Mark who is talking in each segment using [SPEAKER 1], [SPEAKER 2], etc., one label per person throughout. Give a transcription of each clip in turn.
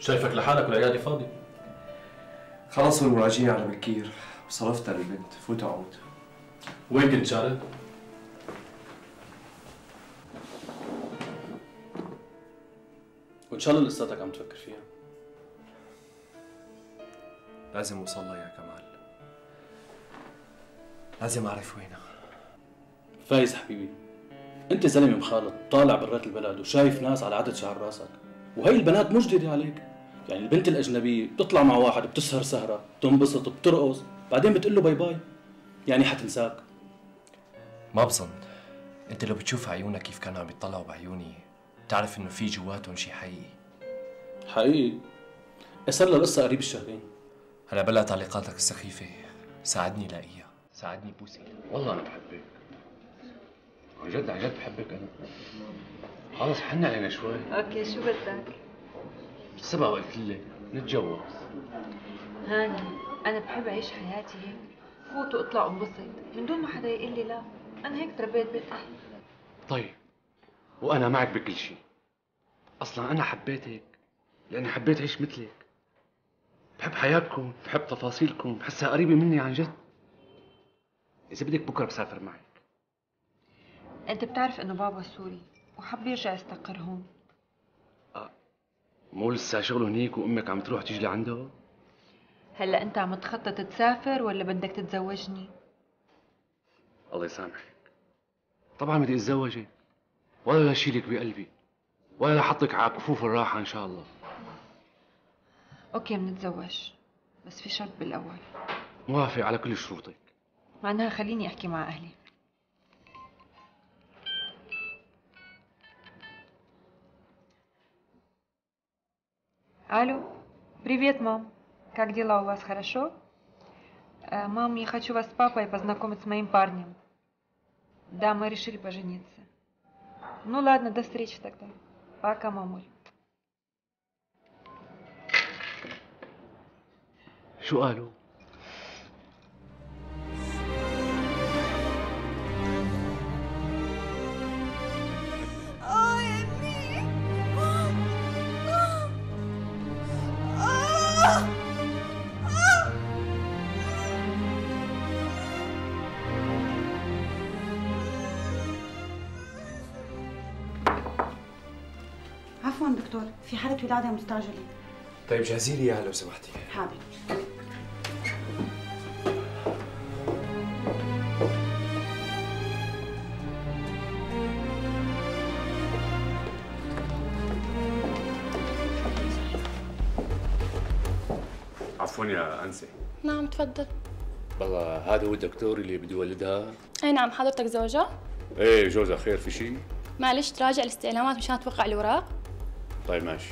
[SPEAKER 1] شايفك لحالك والعياده فاضية؟
[SPEAKER 2] خلصوا المراجعين على بكير وصرفتها للبنت فوت اقعد
[SPEAKER 1] وين كنت شارد؟ وإن شاء الله لساتك عم تفكر فيها.
[SPEAKER 2] لازم أوصل لها يا كمال. لازم أعرف وينها.
[SPEAKER 1] فايز حبيبي. أنت زلمة مخالط طالع برات البلد وشايف ناس على عدد شعر راسك. وهي البنات مش جديده عليك. يعني البنت الأجنبية بتطلع مع واحد بتسهر سهرة بتنبسط بترقص بعدين بتقول له bye bye يعني حتنساك.
[SPEAKER 2] ما بظن أنت لو بتشوف عيونها كيف كانوا عم يطلعوا بعيوني بتعرف إنه في جواتهم شيء حقيقي.
[SPEAKER 1] حقيقي؟ صار لها القصة قريب الشهرين.
[SPEAKER 2] هلا بلا تعليقاتك السخيفة. ساعدني لاقيها ساعدني بوسي.
[SPEAKER 3] والله أنا بحبك. عن جد عن جد بحبك أنا. خلص حن علينا شوي.
[SPEAKER 4] okay شو بدك؟
[SPEAKER 3] سبق قلت لك نتجوز
[SPEAKER 4] هاني أنا بحب أعيش حياتي هيك. فوت واطلع وانبسط من دون ما حدا يقول لي لا أنا هيك تربيت بيت أهلي
[SPEAKER 3] طيب وأنا معك بكل شيء أصلا أنا حبيتك لأني حبيت أعيش مثلك. بحب حياتكم بحب تفاصيلكم بحسها قريبة مني عن جد. إذا بدك بكرة بسافر معك.
[SPEAKER 4] أنت بتعرف إنه بابا سوري وحب يرجع يستقر هون.
[SPEAKER 3] مو لسه شغله هنيك وأمك عم تروح تيجي لعنده
[SPEAKER 4] هلا أنت عم تخطط تسافر ولا بدك تتزوجني؟
[SPEAKER 3] الله يسامحك. طبعا بدي أتزوجك. ولا لا شيلك بقلبي. ولا لا احطك على كفوف الراحة إن شاء الله.
[SPEAKER 4] okay بنتزوج بس في شرط بالأول.
[SPEAKER 3] موافق على كل شروطك.
[SPEAKER 4] معناها خليني أحكي مع أهلي. Алло, привет, мам. Как дела у вас, хорошо? Э, мам, я хочу вас с папой познакомить с моим парнем. Да, мы решили пожениться. Ну ладно, до встречи тогда. Пока, мамуль.
[SPEAKER 3] شو
[SPEAKER 5] عفوا دكتور في حالة ولادة مستعجلة.
[SPEAKER 2] طيب جهزي لي إياها لو سمحتي.
[SPEAKER 5] حاضر.
[SPEAKER 3] عفوا يا انسه
[SPEAKER 6] نعم تفضل.
[SPEAKER 3] والله هذا هو الدكتور اللي بده يولدها
[SPEAKER 6] أي نعم حضرتك زوجها؟
[SPEAKER 3] إيه جوزها خير في شيء
[SPEAKER 6] معلش تراجع الاستعلامات مشان توقع الأوراق؟
[SPEAKER 3] طيب ماشي.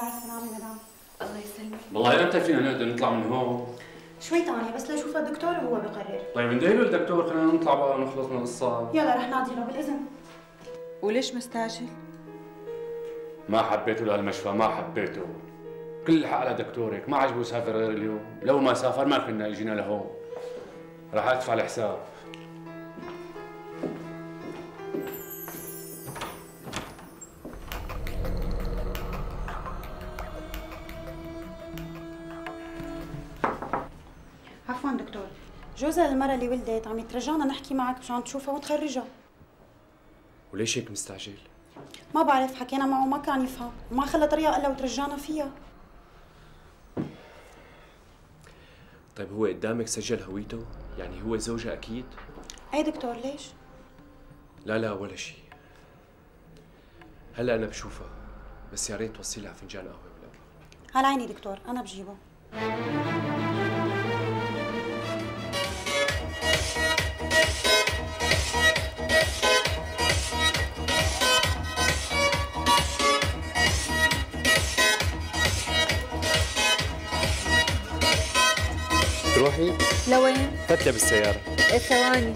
[SPEAKER 5] على السلامة مدام.
[SPEAKER 4] الله يسلمك.
[SPEAKER 3] والله إمتى فينا نقدر نطلع من هون.
[SPEAKER 5] شوي تاني بس لشوف الدكتور وهو بقرر.
[SPEAKER 3] طيب نديله الدكتور خلينا نطلع بقى نخلص من القصة.
[SPEAKER 5] يلا رح نادي له بالإذن.
[SPEAKER 4] وليش مستعجل؟
[SPEAKER 3] ما حبيته لهالمشفى ما حبيته. كل الحق على دكتورك ما عجبه يسافر غير اليوم. لو ما سافر ما كنا إجينا لهون. راح أدفع الحساب.
[SPEAKER 5] جوزها المرة اللي ولدت عم يترجانا نحكي معك مشان تشوفها وتخرجها
[SPEAKER 2] وليش هيك مستعجل؟
[SPEAKER 5] ما بعرف حكينا معه ما كان يفهم وما خلى طريقة إلا وترجانا فيها
[SPEAKER 2] طيب هو قدامك سجل هويته؟ يعني هو زوجها أكيد؟
[SPEAKER 5] أي دكتور ليش؟
[SPEAKER 2] لا لا ولا شيء هلا أنا بشوفها بس يا ريت توصي لها فنجان قهوة ولا
[SPEAKER 5] على عيني دكتور أنا بجيبه
[SPEAKER 6] لوين؟
[SPEAKER 2] فتلة بالسيارة
[SPEAKER 6] إيه ثواني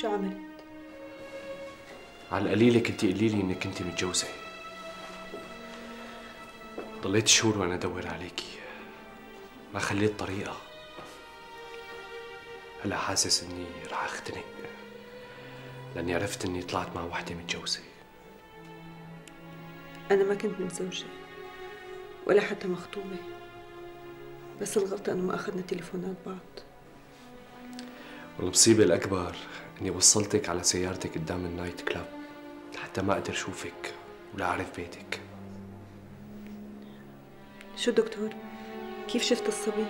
[SPEAKER 5] شو عملت؟
[SPEAKER 2] على القليلة كنت قولي لي إنك كنت متجوزة. ضليت شهور وأنا أدور عليكي. ما خليت طريقة. هلا حاسس إني رح أختنق. لأني عرفت إني طلعت مع وحدة متجوزة.
[SPEAKER 5] أنا ما كنت متزوجة. ولا حتى مخطوبة. بس الغلطة إنه ما أخذنا تليفونات بعض.
[SPEAKER 2] والمصيبة الأكبر إني وصلتك على سيارتك قدام النايت كلاب. لحتى ما أقدر أشوفك ولا أعرف بيتك
[SPEAKER 5] شو دكتور؟ كيف شفت الصبي؟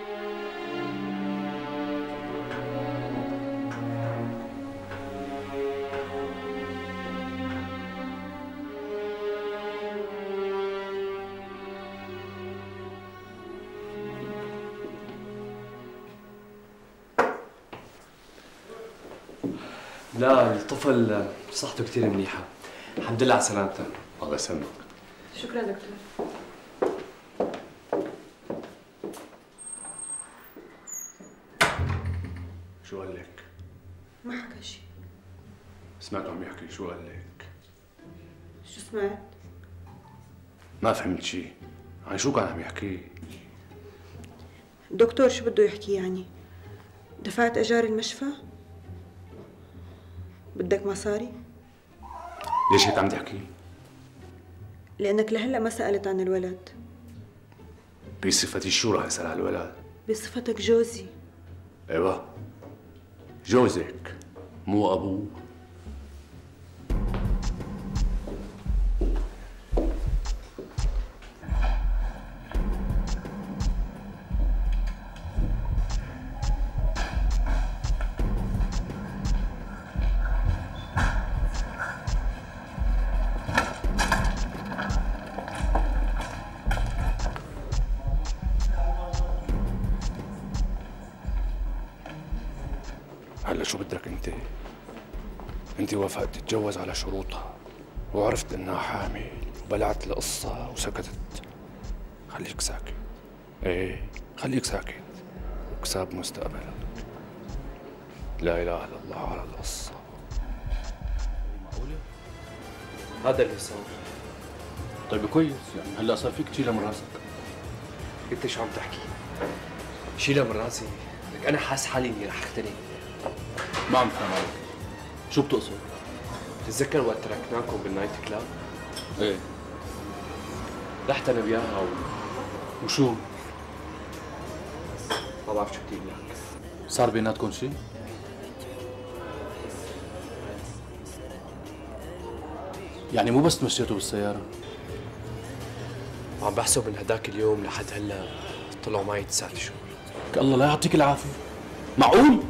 [SPEAKER 2] لا الطفل صحته كثير منيحة الحمد لله على سلامته
[SPEAKER 3] الله يسلمك
[SPEAKER 5] شكرا دكتور
[SPEAKER 3] شو قال لك؟
[SPEAKER 5] ما حكى شيء
[SPEAKER 3] سمعته عم يحكي شو قال لك؟
[SPEAKER 5] شو سمعت؟
[SPEAKER 3] ما فهمت شيء عن شو كان عم يحكي؟
[SPEAKER 5] دكتور شو بده يحكي يعني؟ دفعت أجار المشفى؟ بدك مصاري؟
[SPEAKER 3] ليش هيك عم تحكي؟
[SPEAKER 5] لأنك لهلأ ما سألت عن الولد.
[SPEAKER 3] بصفتي شو راح اسال على الولد؟
[SPEAKER 5] بصفتك جوزي.
[SPEAKER 3] إيوه. جوزك. مو أبوه. شو بدك انت؟ انت وافقت تتجوز على شروطها وعرفت انها حامل وبلعت القصة وسكتت. خليك ساكت. إيه خليك ساكت. وكساب مستقبلك لا إله إلا الله على القصة.
[SPEAKER 2] هذا اللي صار.
[SPEAKER 1] طيب كويس يعني هلأ صار فيك تشيلها من راسك.
[SPEAKER 2] انت شو عم تحكي؟ شيلها من راسي. لك أنا حاسس حالي إني رح أختنق.
[SPEAKER 1] ما عم فهم عليك شو بتقصد؟
[SPEAKER 2] تتذكر وقت تركناكم بالنايت كلاب؟
[SPEAKER 1] إيه
[SPEAKER 2] رحت أنا وياها و...
[SPEAKER 1] وشو؟
[SPEAKER 2] ما بعرف شو بدي أقول لك
[SPEAKER 1] صار بيناتكم شيء؟ يعني مو بس تمشيتوا بالسيارة
[SPEAKER 2] وعم بحسب من هداك اليوم لحد هلأ طلعوا معي تسعة شهور
[SPEAKER 1] الله لا يعطيك العافية معقول؟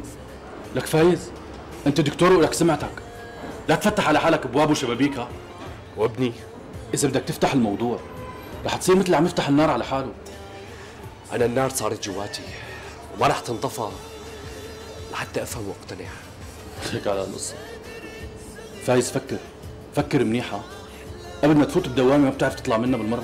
[SPEAKER 1] لك فايز؟ انت دكتور ولك سمعتك. لا تفتح على حالك ابواب وشبابيك.
[SPEAKER 2] وابني.
[SPEAKER 1] إذا بدك تفتح الموضوع رح تصير مثل عم يفتح النار على حاله.
[SPEAKER 2] أنا النار صارت جواتي وما رح تنطفى لحتى أفهم وأقتنع.
[SPEAKER 1] هيك على القصة فايز فكر. فكر منيحة. قبل ما تفوت بدوامة ما بتعرف تطلع منها بالمرة.